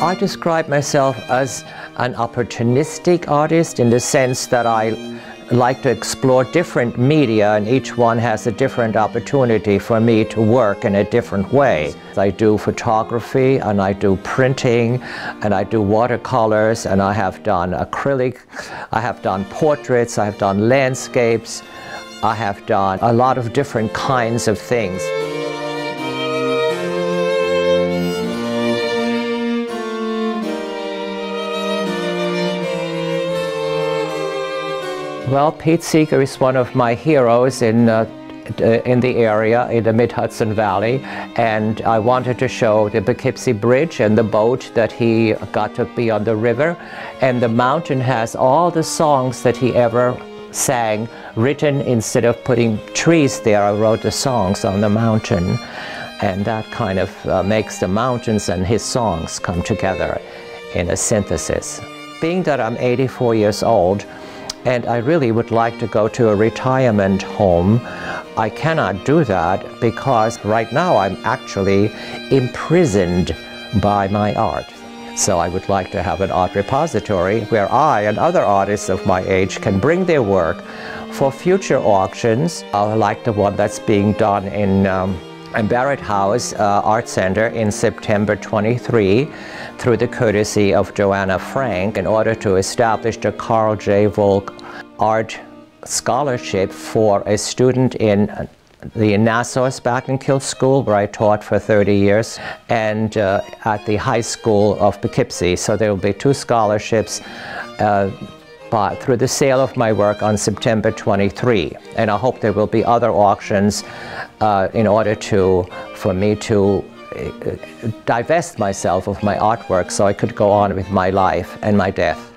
I describe myself as an opportunistic artist in the sense that I like to explore different media and each one has a different opportunity for me to work in a different way. I do photography and I do printing and I do watercolors and I have done acrylic, I have done portraits, I have done landscapes, I have done a lot of different kinds of things. Well, Pete Seeger is one of my heroes in uh, in the area in the mid-Hudson Valley and I wanted to show the Poughkeepsie Bridge and the boat that he got to be on the river and the mountain has all the songs that he ever sang written instead of putting trees there I wrote the songs on the mountain and that kind of uh, makes the mountains and his songs come together in a synthesis. Being that I'm 84 years old and I really would like to go to a retirement home. I cannot do that because right now I'm actually imprisoned by my art. So I would like to have an art repository where I and other artists of my age can bring their work for future auctions, uh, like the one that's being done in um, Barrett House uh, Art Center in September 23 through the courtesy of Joanna Frank in order to establish the Karl J. Volk Art Scholarship for a student in the Nassau Spackenkill School where I taught for 30 years and uh, at the high school of Poughkeepsie. So there will be two scholarships uh, bought through the sale of my work on September 23. And I hope there will be other auctions uh, in order to, for me to uh, divest myself of my artwork so I could go on with my life and my death.